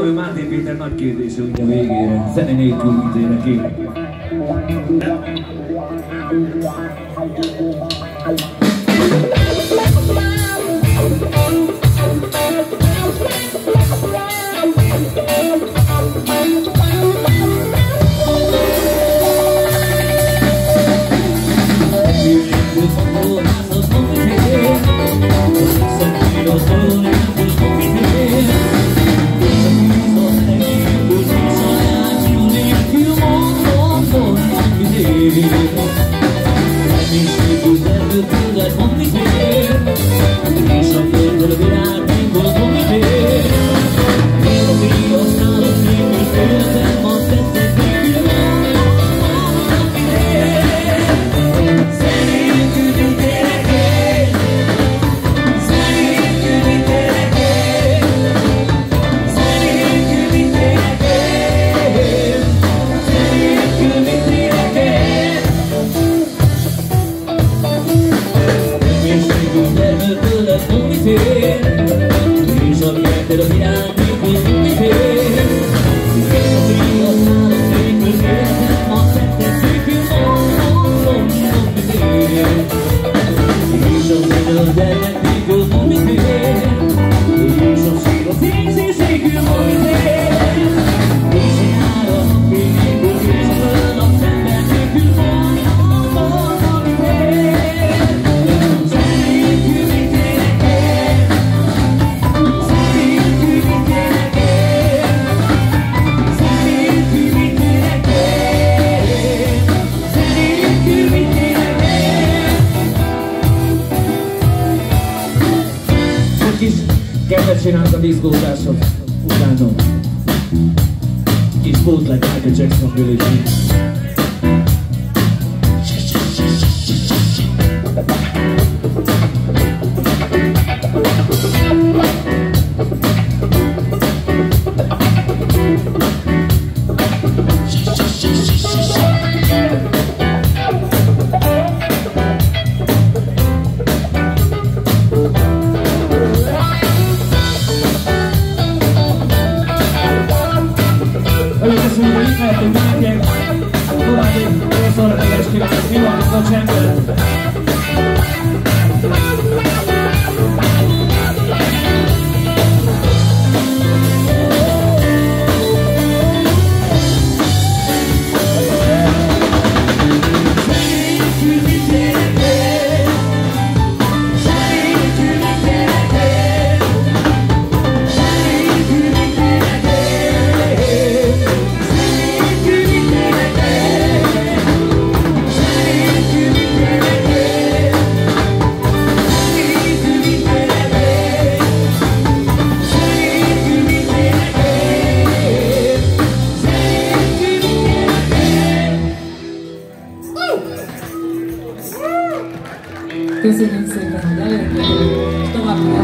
Szóljon Máté Péter nagy kérdése ugye végére, zene nélkül mit érek én. Ítélek ki. Kis kedvet csináltam izgózások utána. Kis bootleg Michael Jackson Billie Jean. Köszönjük, hogy itt lehetünk mindenkinek. További jó szórakozást kívánok. Pillanat a. 手すかについたので、一幕